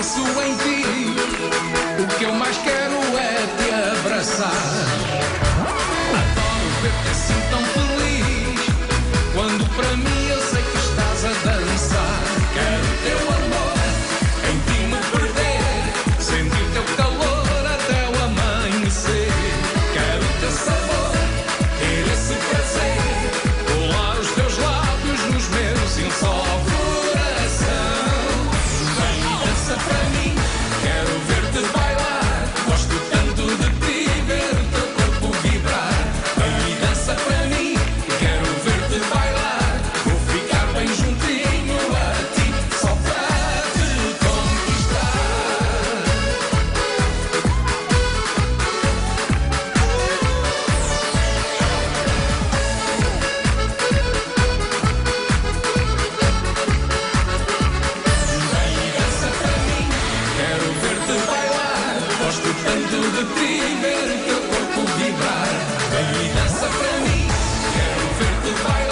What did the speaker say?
penso em ti. O que eu mais quero é te abraçar. Adoro ver-te assim tão feliz. Fight